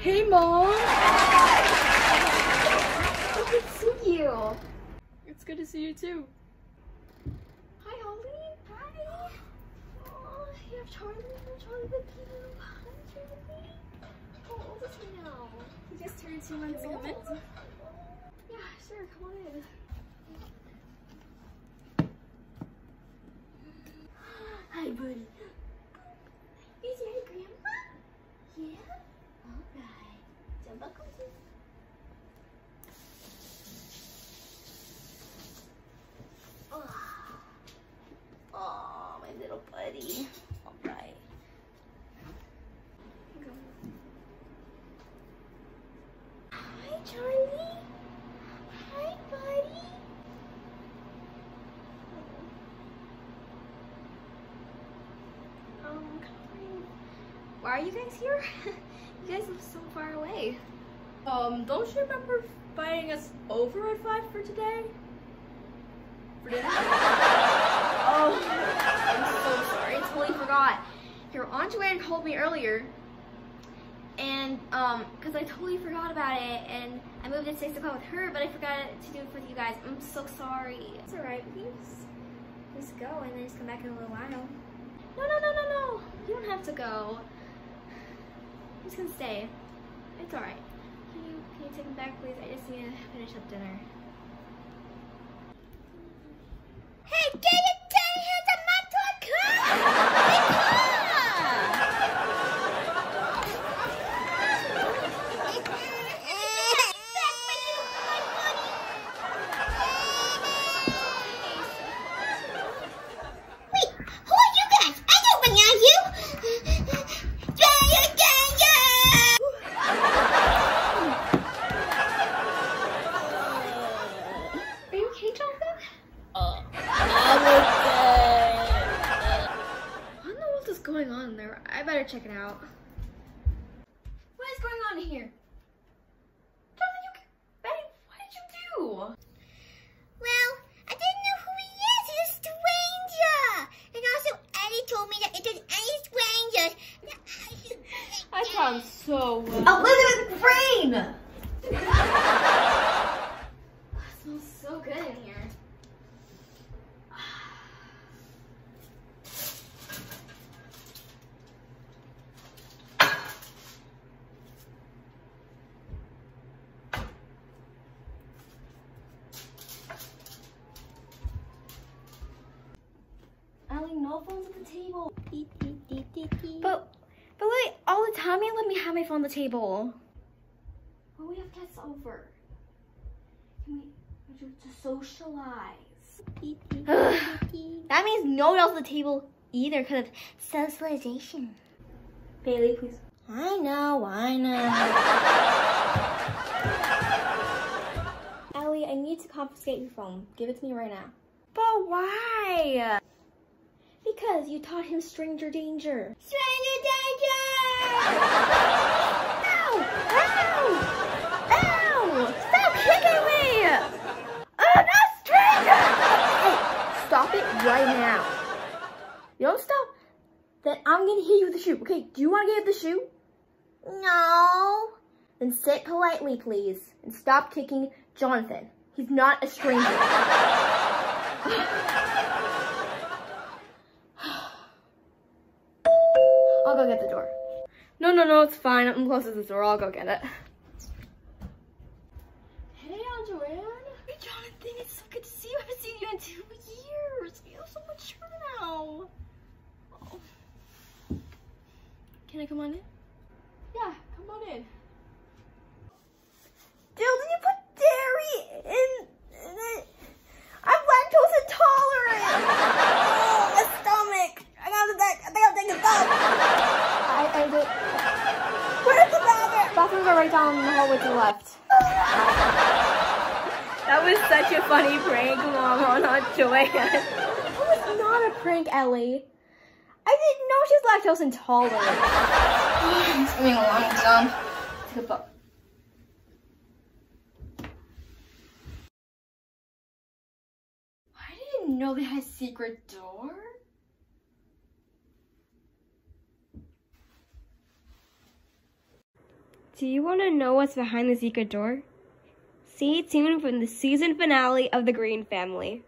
Hey, Mom. Good to see you. It's good to see you too. Hi, Holly. Hi. Oh, you have Charlie. Charlie the cute. Hi, Charlie. How old is he now? He just turned two months old. Yeah, sure. Come on in. Hi, buddy. Is your grandma? Yeah? Alright. So welcome to Oh, buddy. Alright. Hi, Charlie. Hi, buddy. Um, why are you guys here? you guys live so far away. Um, don't you remember inviting us over at 5 for today? For dinner? Oh, I'm so sorry. I totally Your Aunt Joanne called me earlier, and um, cause I totally forgot about it, and I moved at six o'clock with her, but I forgot to do it with you guys. I'm so sorry. It's alright. We just, just go and then just come back in a little while. No, no, no, no, no. You don't have to go. I'm just gonna stay. It's alright. Can you can you take me back, please? I just need to finish up dinner. Hey, get it down here to my Wait, who are you guys? I don't recognize you. Jaya, Jaya! Are you okay, Jonathan? I'm okay. What in the world is going on there? I better check it out. What is going on here? Jonathan, you, Betty, what did you do? Well, I didn't know who he is. He's a stranger. And also, Eddie told me that if there's any strangers, I sound so. Oh, Elizabeth Crane! it smells so good in here. Phones at the table. But, but wait, all the time you let me have my phone on the table. When we have guests over, can we, we do to socialize? that means no one else at the table either because of socialization. Bailey, please. I know, I know. Ellie, I need to confiscate your phone. Give it to me right now. But why? Because you taught him stranger danger. stranger danger! Ow! Ow! Ow! Stop kicking me! I'm a stranger! Hey, stop it right now. You don't stop, then I'm gonna hit you with the shoe. Okay, do you wanna get the shoe? No. Then sit politely, please, and stop kicking Jonathan. He's not a stranger. I'll go get the door. No, no, no, it's fine. I'm close to the door. I'll go get it. Hey, Aunt Joanne. Hey, Jonathan. It's so good to see you. I haven't seen you in two years. You're so mature now. Oh. Can I come on in? Yeah, come on in. Jill, did you put dairy in, in it? I'm lactose intolerant. oh, my stomach. I gotta take, I think I'll take a dump. I, I did. Where's the bathroom? Bathrooms are right down the hallway to the left. That was such a funny prank, Mom, on Aunt Joanne. That was not a prank, Ellie. I didn't know she's lactose intolerant. it's gonna be a long jump. Take a book. I didn't know they had a secret door. Do you want to know what's behind the secret door? Stay tuned for the season finale of The Green Family.